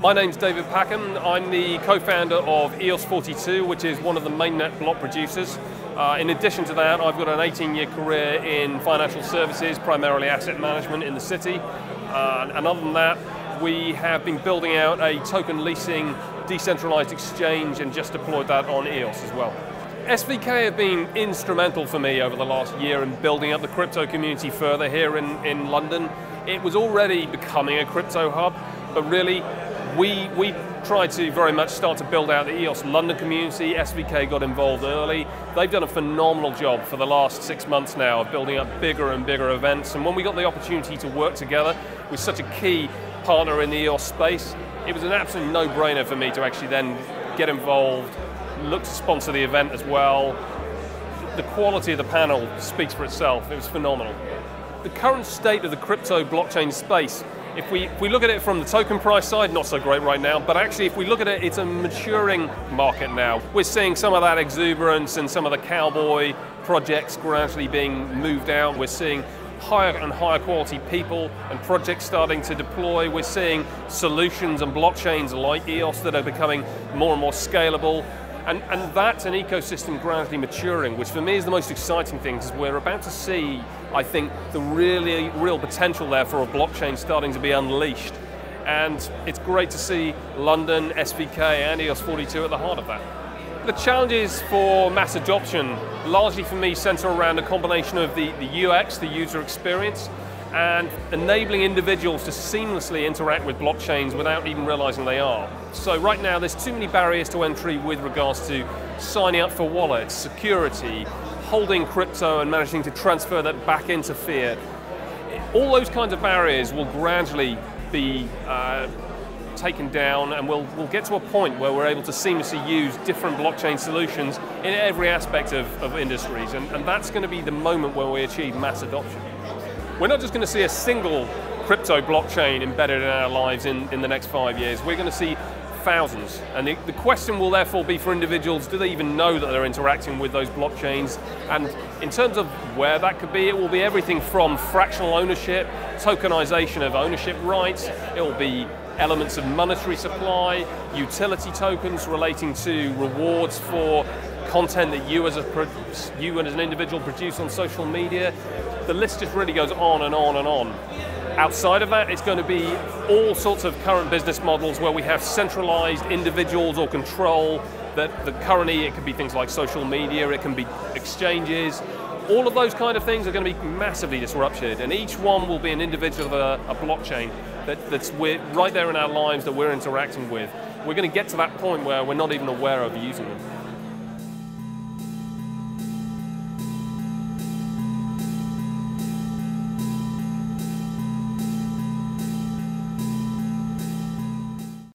My name's David Packham. I'm the co-founder of EOS42, which is one of the mainnet block producers. Uh, in addition to that, I've got an 18-year career in financial services, primarily asset management in the city. Uh, and other than that, we have been building out a token leasing decentralized exchange and just deployed that on EOS as well. SVK have been instrumental for me over the last year in building up the crypto community further here in, in London. It was already becoming a crypto hub, but really we, we tried to very much start to build out the EOS London community. SVK got involved early. They've done a phenomenal job for the last six months now of building up bigger and bigger events. And when we got the opportunity to work together with such a key partner in the EOS space, it was an absolute no-brainer for me to actually then get involved, look to sponsor the event as well. The quality of the panel speaks for itself. It was phenomenal. The current state of the crypto blockchain space if we, if we look at it from the token price side, not so great right now, but actually if we look at it, it's a maturing market now. We're seeing some of that exuberance and some of the cowboy projects gradually being moved out. We're seeing higher and higher quality people and projects starting to deploy. We're seeing solutions and blockchains like EOS that are becoming more and more scalable. And, and that's an ecosystem gradually maturing, which for me is the most exciting thing, because we're about to see, I think, the really real potential there for a blockchain starting to be unleashed. And it's great to see London, SVK, and EOS42 at the heart of that. The challenges for mass adoption, largely for me, center around a combination of the, the UX, the user experience, and enabling individuals to seamlessly interact with blockchains without even realizing they are. So right now there's too many barriers to entry with regards to signing up for wallets, security, holding crypto and managing to transfer that back into fiat. All those kinds of barriers will gradually be uh, taken down and we'll, we'll get to a point where we're able to seamlessly use different blockchain solutions in every aspect of, of industries and, and that's going to be the moment where we achieve mass adoption. We're not just going to see a single crypto blockchain embedded in our lives in, in the next five years. We're going to see thousands. And the, the, question will therefore be for individuals, do they even know that they're interacting with those blockchains? And in terms of where that could be, it will be everything from fractional ownership, tokenization of ownership rights, it will be elements of monetary supply, utility tokens relating to rewards for content that you as, a, you and as an individual produce on social media, the list just really goes on and on and on. Outside of that, it's going to be all sorts of current business models where we have centralized individuals or control that, that currently it could be things like social media, it can be exchanges, all of those kind of things are going to be massively disrupted and each one will be an individual of a, a blockchain that, that's right there in our lives that we're interacting with. We're going to get to that point where we're not even aware of using them.